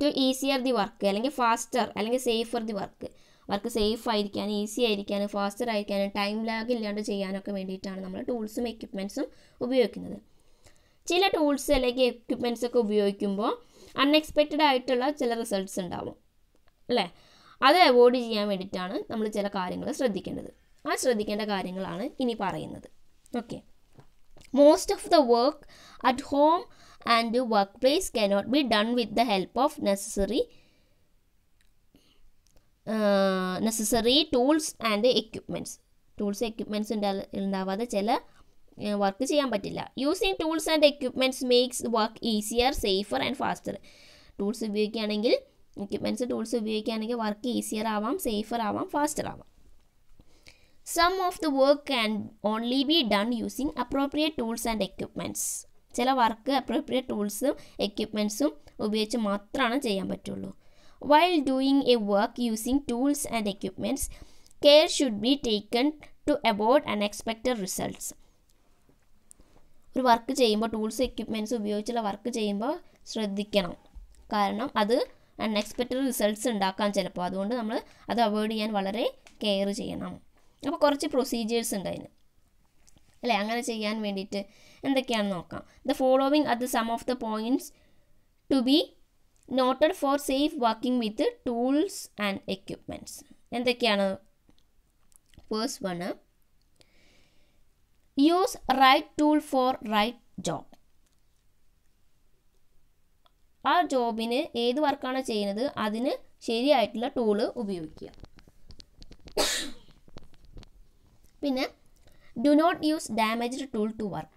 Speaker 1: ടു ഈസിയർ ദി വർക്ക് അല്ലെങ്കിൽ ഫാസ്റ്റർ അല്ലെങ്കിൽ safer the work work safe ആയിരിക്കാൻ ഈസി ആയിരിക്കാൻ ഫാസ്റ്റർ ആയിരിക്കാൻ ടൈം ലാഗ് ഇല്ലാണ്ട് ചെയ്യാനൊക്കെ വേണ്ടിയിട്ടാണ് നമ്മൾ ടൂൾസും എക്യുപ്മെന്റ്സും ഉപയോഗിക്കുന്നത്. ചില ടൂൾസ് അല്ലെങ്കിൽ എക്യുപ്മെന്റ്സ് ഒക്കെ ഉപയോഗിക്കുമ്പോൾ അൺഎക്സ്പെക്റ്റഡ് ആയിട്ടുള്ള ചില റിസൾട്ട്സ് ഉണ്ടാവും അല്ലേ? അത് അവോയ്ഡ് ചെയ്യാൻ വേണ്ടിയിട്ടാണ് നമ്മൾ ചില കാര്യങ്ങൾ ശ്രദ്ധിക്കേണ്ടത്. ആ ശ്രദ്ധിക്കേണ്ട കാര്യങ്ങളാണ് ഇനി പറയുന്നത്. Okay most of the work at home and work place cannot be done with the help of necessary necessary tools and equipments. Tools equipments ഉണ്ടാവാതെ ചില വർക്ക് ചെയ്യാൻ പറ്റില്ല. Using tools and equipments makes work easier safer and faster tools ഉപയോഗിക്കുകയാണെങ്കിൽ എക്യുപ്മെന്റ്സ് ടൂൾസ് ഉപയോഗിക്കുകയാണെങ്കിൽ വർക്ക് ഈസിയർ ആവാം സേഫർ ആവാം ഫാസ്റ്റർ ആവാം. Some of the work can only be done using appropriate tools and equipments. ചില വർക്ക് അപ്രോപ്രിയേറ്റ് ടൂൾസും എക്യുപ്മെൻസും ഉപയോഗിച്ച് മാത്രമാണ് ചെയ്യാൻ പറ്റുള്ളൂ. While doing a work using tools and equipments care should be taken to avoid unexpected results ഒരു വർക്ക് ചെയ്യുമ്പോൾ ടൂൾസ് എക്യുപ്മെന്റ്സ് ഉപയോഗിച്ചുള്ള വർക്ക് ചെയ്യുമ്പോൾ ശ്രദ്ധിക്കണം. കാരണം അത് അൺഎക്സ്പെക്റ്റഡ് റിസൾട്ട്സ് ഉണ്ടാക്കാൻ ചിലപ്പോൾ. അതുകൊണ്ട് നമ്മൾ അത് അവോയ്ഡ് ചെയ്യാൻ വളരെ കെയർ ചെയ്യണം. അപ്പോൾ കുറച്ച് പ്രൊസീജിയേഴ്സ് ഉണ്ട് അതിന് അല്ലേ? അങ്ങനെ ചെയ്യാൻ വേണ്ടിയിട്ട് എന്തൊക്കെയാണെന്ന് നോക്കാം. ദ ഫോളോവിങ് അത് some of the points to be noted for safe working with tools and equipments എന്തൊക്കെയാണ്? First one use right tool for right job ആ ജോബിന് ഏത് വർക്കാണ് ചെയ്യുന്നത് അതിന് ശരിയായിട്ടുള്ള ടൂൾ ഉപയോഗിക്കുക. പിന്നെ do not use damaged tool to work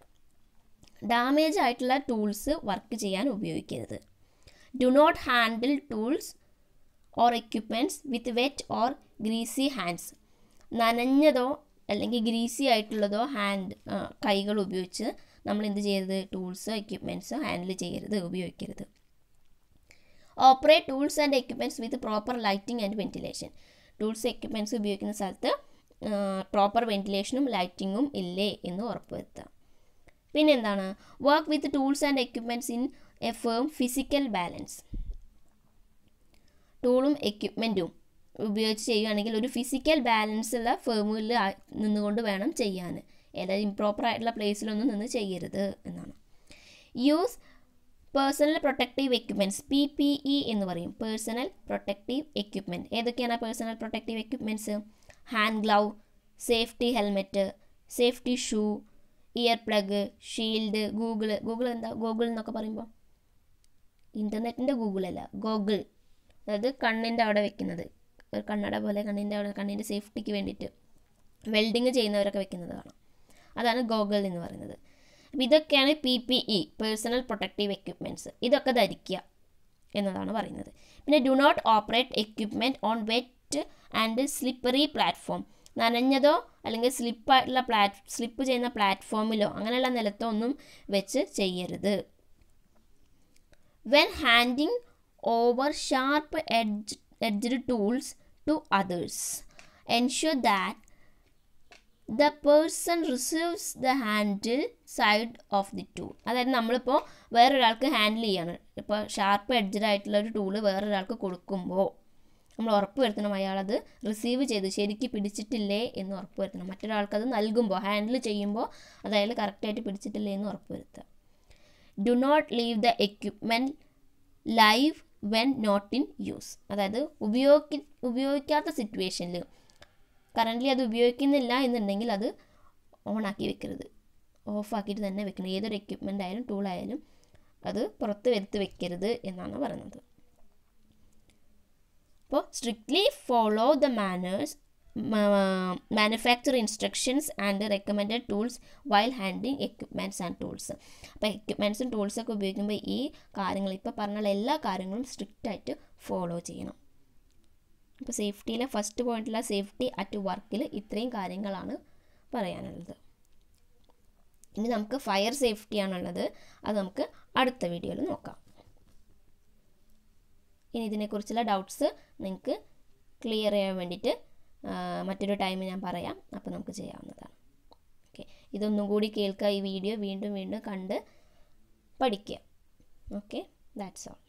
Speaker 1: damage ആയിട്ടുള്ള ടൂൾസ് വർക്ക് ചെയ്യാൻ ഉപയോഗിക്കരുത്. Do not handle tools or equipments with wet or greasy hands നനഞ്ഞതോ അല്ലെങ്കിൽ ഗ്രീസി ആയിട്ടുള്ളതോ ഹാൻഡ് കൈകൾ ഉപയോഗിച്ച് നമ്മൾ എന്ത് ചെയ്യരുത്? ടൂൾസോ എക്യുപ്മെന്റ്സോ ഹാൻഡിൽ ചെയ്യരുത് ഉപയോഗിക്കരുത്. Operate tools and equipments with proper lighting and ventilation tools equipments ഉപയോഗിക്കുന്ന സ്ഥലത്ത് പ്രോപ്പർ വെന്റിലേഷനും ലൈറ്റിങ്ങും ഇല്ലേ എന്ന് ഉറപ്പുവരുത്തുക. പിന്നെ എന്താണ് work with tools and equipments in a firm physical balance ടൂളും എക്യുപ്മെന്റും ഉപയോഗിച്ച് ചെയ്യുകയാണെങ്കിൽ ഒരു ഫിസിക്കൽ ബാലൻസ് ഉള്ള ഫേമിൽ നിന്നുകൊണ്ട് വേണം ചെയ്യാൻ. ഏതായാലും ഇംപ്രോപ്പർ ആയിട്ടുള്ള പ്ലേസിലൊന്നും നിന്ന് ചെയ്യരുത് എന്നാണ്. Use personal protective equipments P P E എന്ന് പറയും. പേഴ്സണൽ പ്രൊട്ടക്റ്റീവ് എക്യുപ്മെന്റ് ഏതൊക്കെയാണ് personal protective equipments hand glove safety helmet safety shoe ear plug shield goggle goggle എന്താ? ഗൂഗിൾ എന്നൊക്കെ പറയുമ്പോൾ ഇന്റർനെറ്റിന്റെ ഗൂഗിളല്ല ഗോഗിൾ അതായത് കണ്ണിന്റെ അവിടെ വെക്കുന്നത്. ഒരു കണ്ണട പോലെ കണ്ണിന്റെ അവിടെ കണ്ണിന്റെ സേഫ്റ്റിക്ക് വേണ്ടിയിട്ട് വെൽഡിങ് ചെയ്യുന്നവരൊക്കെ വെക്കുന്നത് കാണാം. അതാണ് ഗോഗിൾ എന്ന് പറയുന്നത്. അപ്പോൾ ഇതൊക്കെയാണ് P P E personal protective equipments ഇതൊക്കെ ധരിക്കുക എന്നതാണ് പറയുന്നത്. പിന്നെ do not operate equipment on wet and slippery platform നനഞ്ഞതോ അല്ലെങ്കിൽ സ്ലിപ്പായിട്ടുള്ള പ്ലാറ്റ് സ്ലിപ്പ് ചെയ്യുന്ന പ്ലാറ്റ്ഫോമിലോ അങ്ങനെയുള്ള നിലത്തോ ഒന്നും വെച്ച് ചെയ്യരുത്. When handing over sharp edge edged tools to others ensure that the person receives the handle side of the tool അതായത് നമ്മളിപ്പോൾ വേറൊരാൾക്ക് ഹാൻഡിൽ ചെയ്യാണ്. ഇപ്പോൾ ഷാർപ്പ് എഡ്ജഡ് ആയിട്ടുള്ള ഒരു ടൂൾ വേറൊരാൾക്ക് കൊടുക്കുമ്പോൾ നമ്മൾ ഉറപ്പ് വരുത്തണം അയാളത് റിസീവ് ചെയ്ത്. ശരിക്ക് പിടിച്ചിട്ടില്ലേ എന്ന് ഉറപ്പ് വരുത്തണം. മറ്റൊരാൾക്ക് അത് നൽകുമ്പോൾ ഹാൻഡിൽ ചെയ്യുമ്പോൾ അത് അയാൾ കറക്റ്റായിട്ട് പിടിച്ചിട്ടില്ലേ എന്ന് ഉറപ്പ് വരുത്തുക. Do not leave the equipment live when not in use അതായത് ഉപയോഗി ഉപയോഗിക്കാത്ത സിറ്റുവേഷനിൽ കറന്റ്ലി അത് ഉപയോഗിക്കുന്നില്ല എന്നുണ്ടെങ്കിൽ അത് ഓൺ ആക്കി വെക്കരുത്. ഓഫാക്കിയിട്ട് തന്നെ വെക്കണം. ഏതൊരു എക്യുപ്മെന്റ് ആയാലും ടൂളായാലും അത് പുറത്ത് വരുത്ത് വെക്കരുത് എന്നാണ് പറയുന്നത്. അപ്പോൾ strictly follow the manners manufacture instructions and recommended tools while handing equipments and tools അപ്പോൾ എക്യുപ്മെന്റ്സും ടൂൾസൊക്കെ ഉപയോഗിക്കുമ്പോൾ ഈ കാര്യങ്ങൾ ഇപ്പോൾ പറഞ്ഞുള്ള എല്ലാ കാര്യങ്ങളും സ്ട്രിക്റ്റായിട്ട് ഫോളോ ചെയ്യണം. അപ്പോൾ സേഫ്റ്റിയിലെ ഫസ്റ്റ് പോയിന്റിലുള്ള സേഫ്റ്റി അറ്റ് വർക്കിൽ ഇത്രയും കാര്യങ്ങളാണ് പറയാനുള്ളത്. ഇനി നമുക്ക് ഫയർ സേഫ്റ്റിയാണുള്ളത് അത് നമുക്ക് അടുത്ത വീഡിയോയിൽ നോക്കാം. ഇനി ഇതിനെക്കുറിച്ചുള്ള ഡൗട്ട്സ് നിങ്ങൾക്ക് ക്ലിയർ ചെയ്യാൻ വേണ്ടിയിട്ട് മറ്റൊരു ടൈം ഞാൻ പറയാം. അപ്പോൾ നമുക്ക് ചെയ്യാവുന്നതാണ്. ഓക്കെ ഇതൊന്നും കൂടി കേൾക്കുക ഈ വീഡിയോ വീണ്ടും വീണ്ടും കണ്ട് പഠിക്കുക. Okay that's all